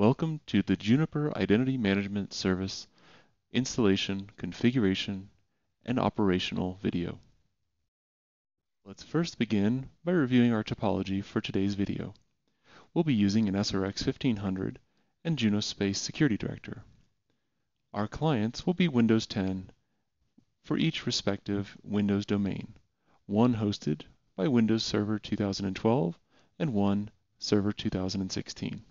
Welcome to the Juniper Identity Management Service installation, configuration, and operational video. Let's first begin by reviewing our topology for today's video. We'll be using an SRX 1500 and Junos Space Security Director. Our clients will be Windows 10 for each respective Windows domain, one hosted by Windows Server 2012 and one Server 2016.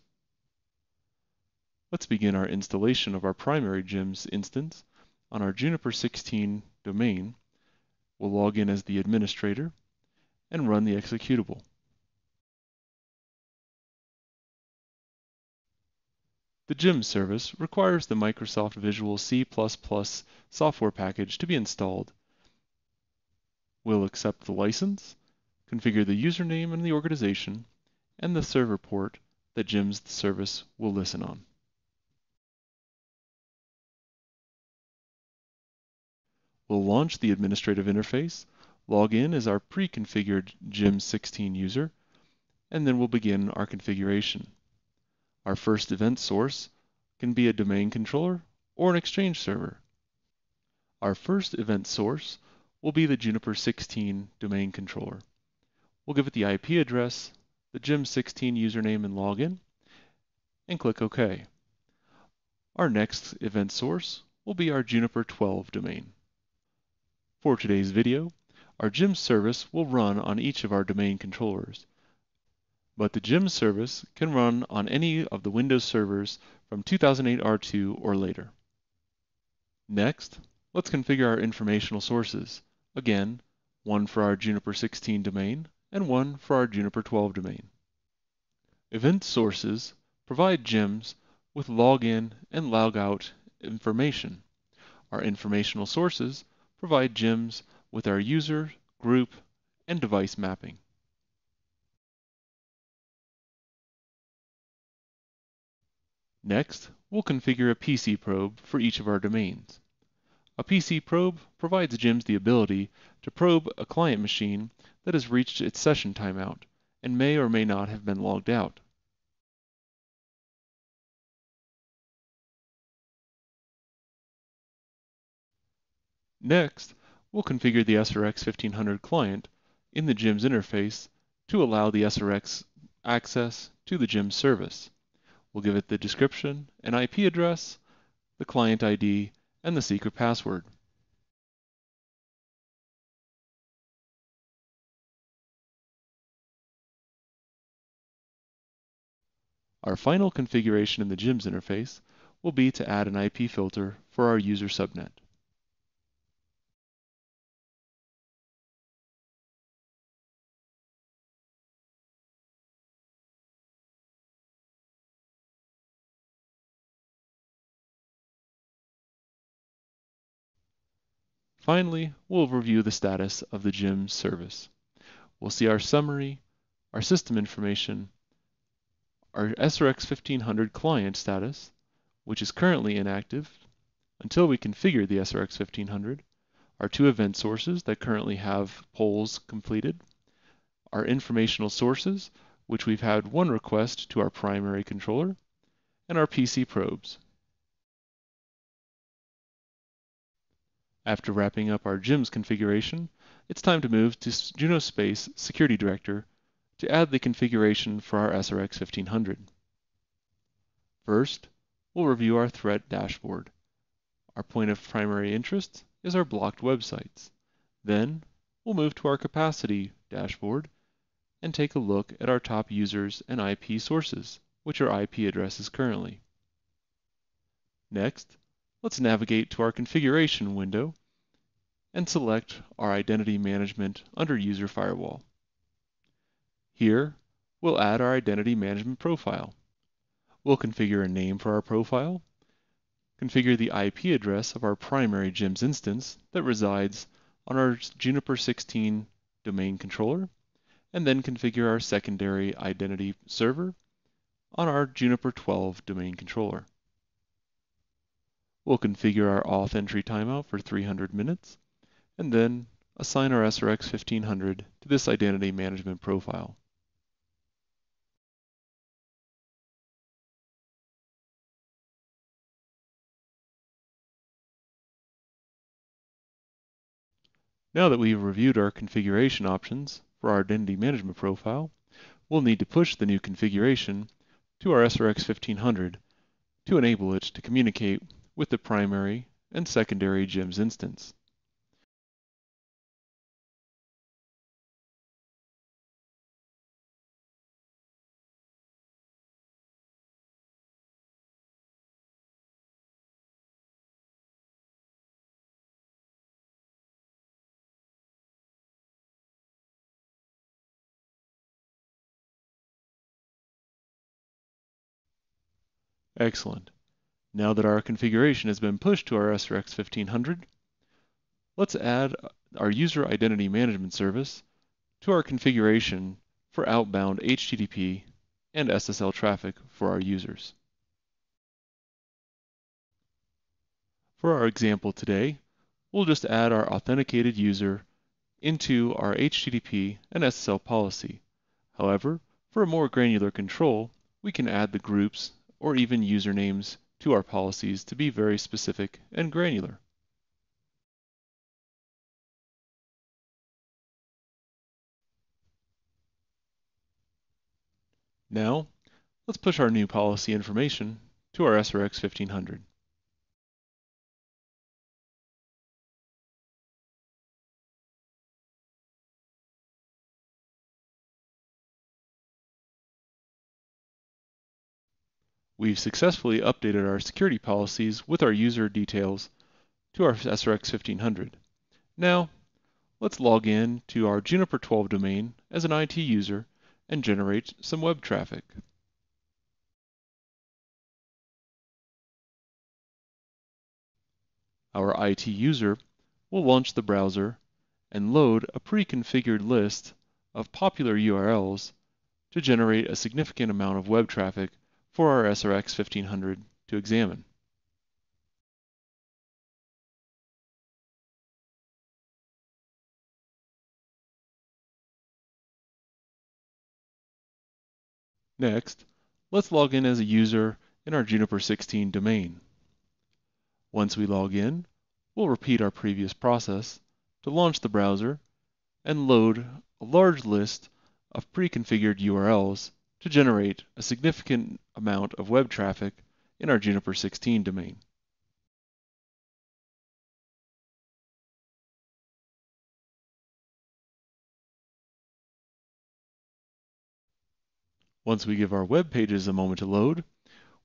Let's begin our installation of our primary JIMS instance on our Juniper 16 domain. We'll log in as the administrator and run the executable. The JIMS service requires the Microsoft Visual C++ software package to be installed. We'll accept the license, configure the username and the organization, and the server port that JIMS service will listen on. We'll launch the administrative interface, log in as our pre-configured JIMS 16 user, and then we'll begin our configuration. Our first event source can be a domain controller or an Exchange server. Our first event source will be the Juniper 16 domain controller. We'll give it the IP address, the JIMS 16 username and login, and click OK. Our next event source will be our Juniper 12 domain. For today's video, our JIMS service will run on each of our domain controllers, but the JIMS service can run on any of the Windows servers from 2008 R2 or later. Next, let's configure our informational sources. Again, one for our Juniper 16 domain and one for our Juniper 12 domain. Event sources provide JIMS with login and logout information. Our informational sources provide JIMS with our user, group, and device mapping. Next, we'll configure a PC probe for each of our domains. A PC probe provides JIMS the ability to probe a client machine that has reached its session timeout and may or may not have been logged out. Next, we'll configure the SRX 1500 client in the JIMS interface to allow the SRX access to the JIMS service. We'll give it the description, an IP address, the client ID, and the secret password. Our final configuration in the JIMS interface will be to add an IP filter for our user subnet. Finally, we'll review the status of the JIMS service. We'll see our summary, our system information, our SRX 1500 client status, which is currently inactive until we configure the SRX 1500, our two event sources that currently have polls completed, our informational sources, which we've had one request to our primary controller, and our PC probes. After wrapping up our JIMS configuration, it's time to move to Junos Space Security Director to add the configuration for our SRX 1500. First, we'll review our threat dashboard. Our point of primary interest is our blocked websites. Then, we'll move to our capacity dashboard and take a look at our top users and IP sources, which are IP addresses currently. Next, let's navigate to our configuration window and select our identity management under user firewall. Here, we'll add our identity management profile. We'll configure a name for our profile, configure the IP address of our primary JIMS instance that resides on our Juniper 16 domain controller, and then configure our secondary identity server on our Juniper 12 domain controller. We'll configure our auth entry timeout for 300 minutes, and then assign our SRX 1500 to this identity management profile. Now that we've reviewed our configuration options for our identity management profile, we'll need to push the new configuration to our SRX 1500 to enable it to communicate with the primary and secondary JIMS instance. Excellent. Now that our configuration has been pushed to our SRX 1500, let's add our user identity management service to our configuration for outbound HTTP and SSL traffic for our users. For our example today, we'll just add our authenticated user into our HTTP and SSL policy. However, for a more granular control, we can add the groups or even usernames to our policies to be very specific and granular. Now, let's push our new policy information to our SRX 1500. We've successfully updated our security policies with our user details to our SRX 1500. Now, let's log in to our Juniper 12 domain as an IT user and generate some web traffic. Our IT user will launch the browser and load a pre-configured list of popular URLs to generate a significant amount of web traffic for our SRX 1500 to examine. Next, let's log in as a user in our Juniper 16 domain. Once we log in, we'll repeat our previous process to launch the browser and load a large list of pre-configured URLs to generate a significant amount of web traffic in our Juniper 16 domain. Once we give our web pages a moment to load,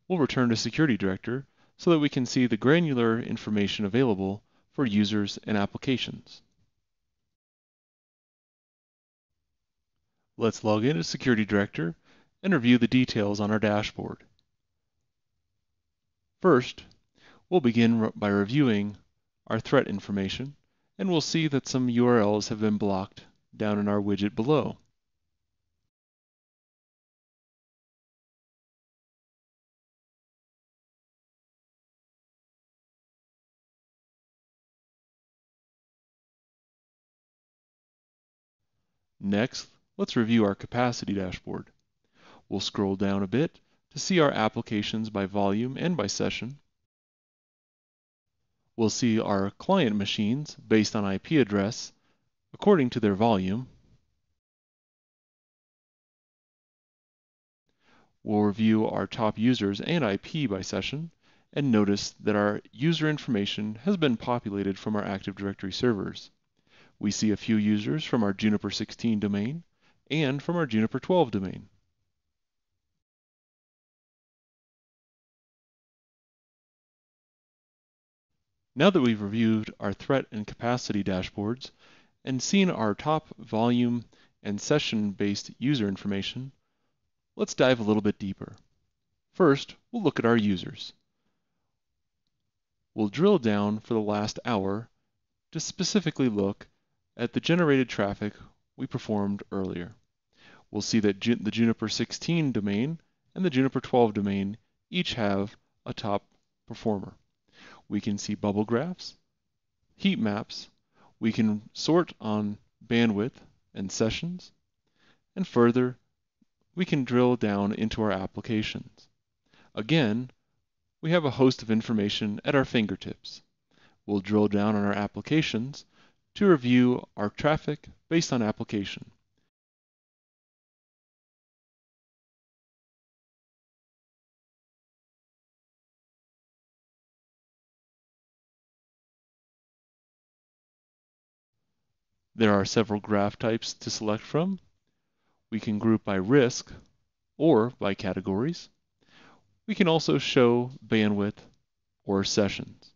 we'll return to Security Director so that we can see the granular information available for users and applications. Let's log in as Security Director and review the details on our dashboard. First, we'll begin by reviewing our threat information, and we'll see that some URLs have been blocked down in our widget below. Next, let's review our capacity dashboard. We'll scroll down a bit to see our applications by volume and by session. We'll see our client machines based on IP address according to their volume. We'll review our top users and IP by session and notice that our user information has been populated from our Active Directory servers. We see a few users from our Juniper 16 domain and from our Juniper 12 domain. Now that we've reviewed our threat and capacity dashboards and seen our top volume and session-based user information, let's dive a little bit deeper. First, we'll look at our users. We'll drill down for the last hour to specifically look at the generated traffic we performed earlier. We'll see that the Juniper 16 domain and the Juniper 12 domain each have a top performer. We can see bubble graphs, heat maps, we can sort on bandwidth and sessions, and further, we can drill down into our applications. Again, we have a host of information at our fingertips. We'll drill down on our applications to review our traffic based on application. There are several graph types to select from. We can group by risk or by categories. We can also show bandwidth or sessions.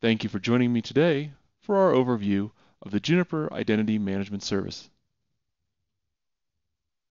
Thank you for joining me today for our overview of the Juniper Identity Management Service.